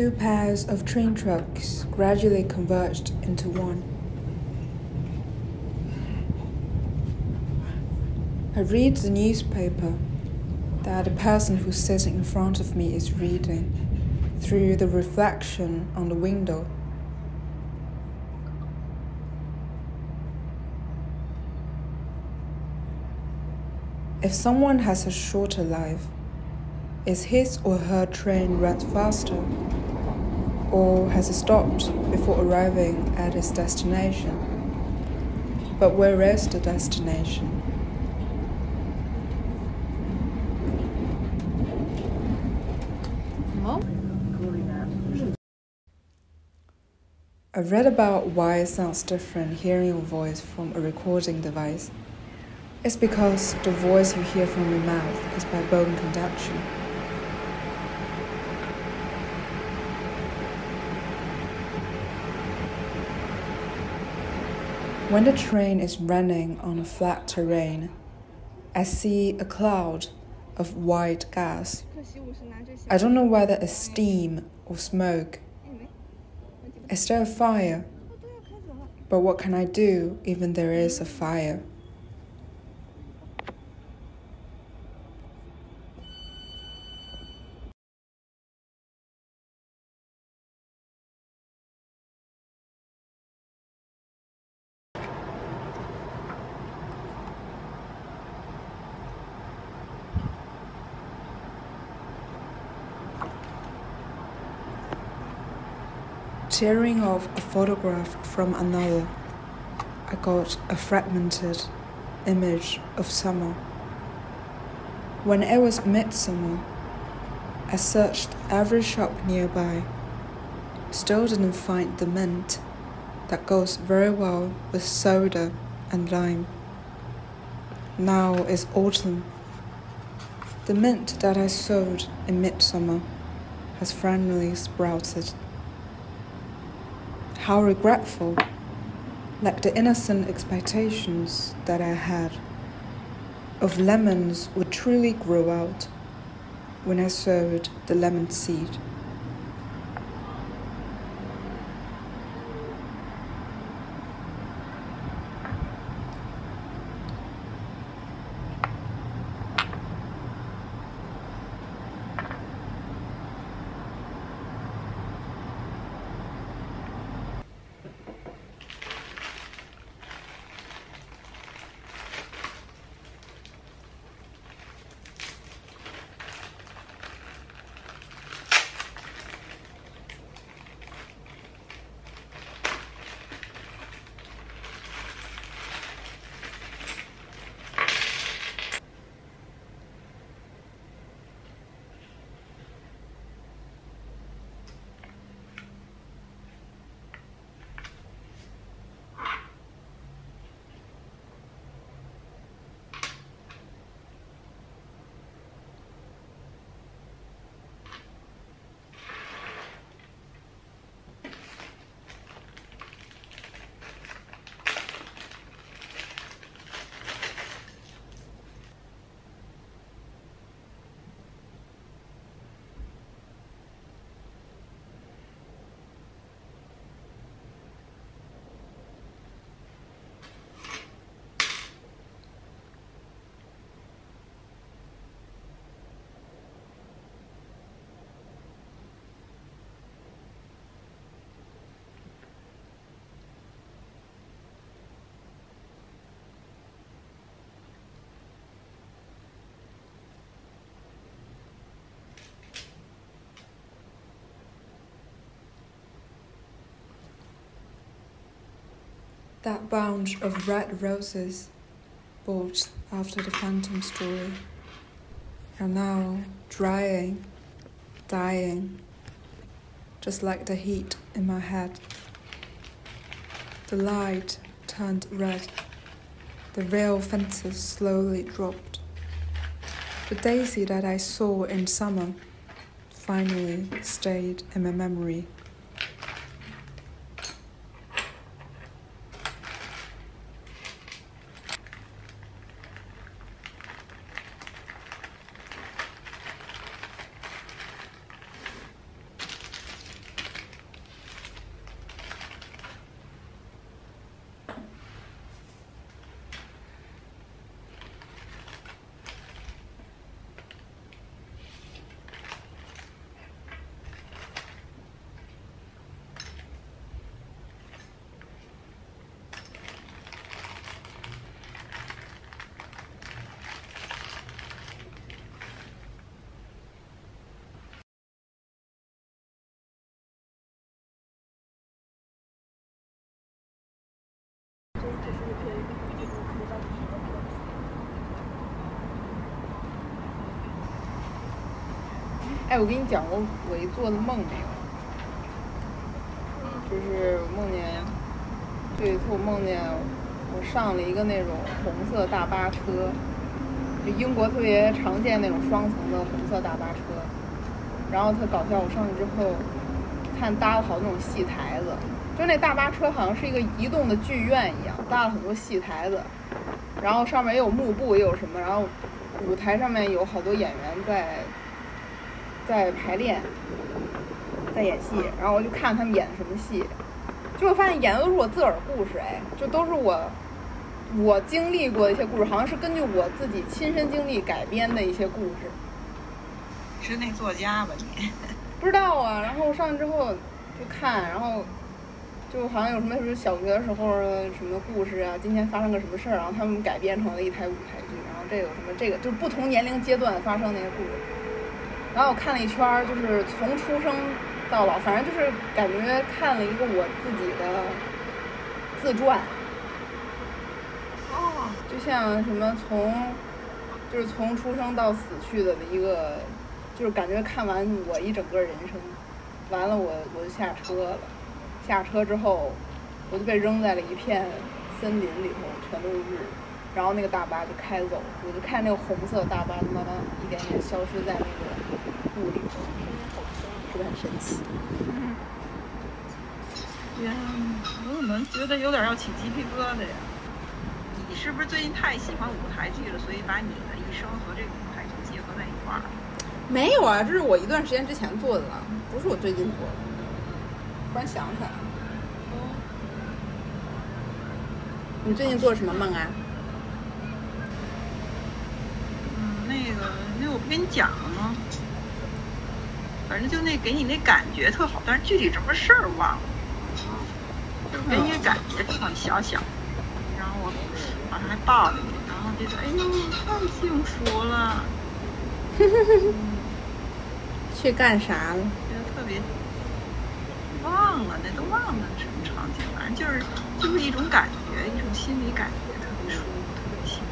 Two pairs of train tracks gradually converged into one. I read the newspaper that the person who sits in front of me is reading through the reflection on the window. If someone has a shorter life, is his or her train run faster? Or has it stopped before arriving at its destination? But where is the destination? I read about why it sounds different hearing your voice from a recording device. It's because the voice you hear from your mouth is by bone conduction. When the train is running on a flat terrain, I see a cloud of white gas. I don't know whether it's steam or smoke. Is there a fire? But what can I do even there is a fire? Tearing off a photograph from another, I got a fragmented image of summer. When it was midsummer, I searched every shop nearby, still didn't find the mint that goes very well with soda and lime. Now is autumn. The mint that I sowed in midsummer has finally sprouted. How regretful, like the innocent expectations that I had of lemons would truly grow out when I sowed the lemon seed. That bunch of red roses, bought after the phantom story, are now drying, dying, just like the heat in my head. The light turned red. The rail fences slowly dropped. The daisy that I saw in summer finally stayed in my memory. 哎，我跟你讲过我一做的梦没有？就是梦见，有一次我梦见我上了一个那种红色大巴车，就英国特别常见那种双层的红色大巴车。然后特搞笑，我上去之后，看搭了好多那种戏台子，就那大巴车好像是一个移动的剧院一样，搭了很多戏台子，然后上面也有幕布，也有什么，然后舞台上面有好多演员在在排练，在演戏，然后我就看他们演的什么戏，结果发现演的都是我自个儿的故事，哎，就都是我我经历过的一些故事，好像是根据我自己亲身经历改编的一些故事。是那作家吧你？不知道啊，然后上去之后就看，然后就好像有什么什么小学的时候什么故事啊，今天发生个什么事儿，然后他们改编成了一台舞台剧，然后这有什么这个就是不同年龄阶段发生那些故事。然后我看了一圈儿，就是从出生到老，反正就是感觉看了一个我自己的自传。哦，就像什么从就是从出生到死去的一个。就是感觉看完我一整个人生，完了我我就下车了，下车之后我就被扔在了一片森林里头，全都是日，然后那个大巴就开走，我就看那个红色大巴慢慢一点点消失在那个雾里头，是不是很神奇？呀，我怎么觉得有点要起鸡皮疙瘩呀？你是不是最近太喜欢舞台剧了，所以把你的一生和这个舞台剧结合在一块儿了？没有啊，这是我一段时间之前做的了，不是我最近做的。突然想起来了，你最近做什么梦啊？嗯，那个，那我不跟你讲了吗？反正就那给你那感觉特好，但是具体什么事儿忘了。就给你感觉特好，小小，然后我晚上还抱着你，然后觉得哎呦太幸福了。去干啥了？觉得特别忘了，那都忘了什么场景，反正就是就是一种感觉，一种心理感觉，特别舒服，特别幸福。